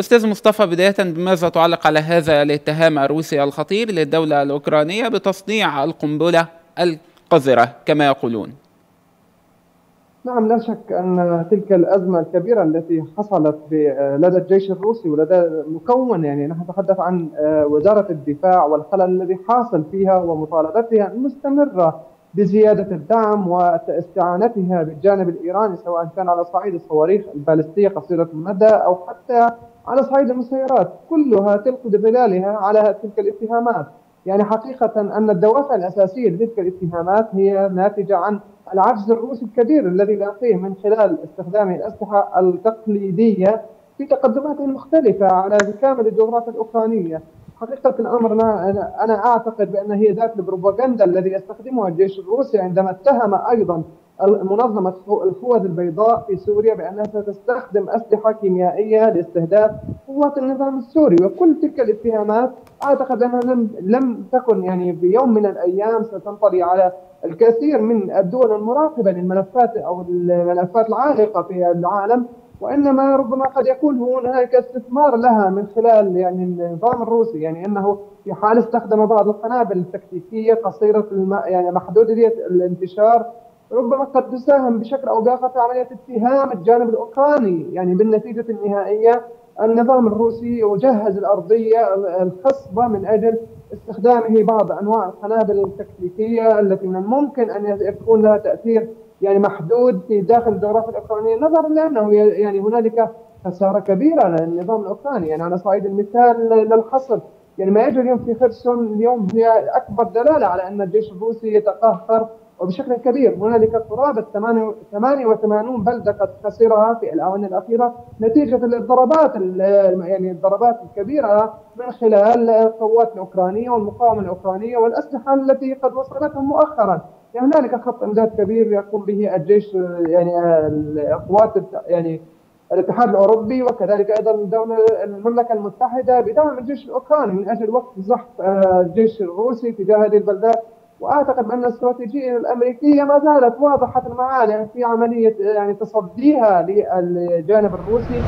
أستاذ مصطفى بداية بماذا تعلق على هذا الاتهام الروسي الخطير للدولة الأوكرانية بتصنيع القنبلة القذرة كما يقولون؟ نعم لا شك أن تلك الأزمة الكبيرة التي حصلت لدى الجيش الروسي ولدى مكون يعني نحن نتحدث عن وزارة الدفاع والخلل الذي حاصل فيها ومطالبتها المستمرة بزيادة الدعم واستعانتها بالجانب الإيراني سواء كان على صعيد الصواريخ البالستية قصيرة المدى أو حتى على صعيد المسيرات كلها تلقي بظلالها على تلك الاتهامات. يعني حقيقة أن الدوافع الأساسية لتلك الاتهامات هي ناتجة عن العجز الروسي الكبير الذي لاقيه من خلال استخدام الأسلحة التقليدية في تقدمات مختلفة على كامل الجغرافيا الأوكرانية. حقيقة الأمر أنا أعتقد بأن هي ذات البروباغندا الذي يستخدمها الجيش الروسي عندما اتهم أيضا منظمة الخوذ البيضاء في سوريا بأنها ستستخدم أسلحة كيميائية لاستهداف قوات النظام السوري وكل تلك الاتهامات أعتقد أنها لم لم تكن يعني بيوم من الأيام ستنطلي على الكثير من الدول المراقبة للملفات أو الملفات العالقة في العالم وإنما ربما قد يكون هناك استثمار لها من خلال يعني النظام الروسي يعني إنه في حال استخدم بعض القنابل التكتيكية قصيرة الم... يعني محدوده الانتشار ربما قد تساهم بشكل أو بآخر في عمليه اتهام الجانب الأوكراني. يعني بالنتيجة النهائية النظام الروسي يجهز الأرضية الخصبه من أجل استخدامه بعض أنواع القنابل التكتيكية التي من الممكن أن يكون لها تأثير يعني محدود في داخل الجغرافيا الأوكرانية. نظرا لأنه يعني هنالك خسارة كبيرة للنظام الأوكراني. يعني على صعيد المثال للحصر يعني ما يجري اليوم في خرسون اليوم هي أكبر دلالة على أن الجيش الروسي يتقهقر وبشكل كبير. هنالك قرابة 88 بلدة قد خسرها في الآونة الأخيرة نتيجة للضربات يعني الضربات الكبيرة من خلال القوات الأوكرانية والمقاومة الأوكرانية والأسلحة التي قد وصلتهم مؤخرا. يعني هنالك خط امداد كبير يقوم به الجيش يعني القوات يعني الاتحاد الأوروبي وكذلك أيضا الدولة المملكة المتحدة بدعم الجيش الأوكراني من أجل وقف زحف الجيش الروسي تجاه هذه البلدات وأعتقد ان الاستراتيجية الأمريكية ما زالت واضحة المعالم في عملية يعني تصديها للجانب الروسي.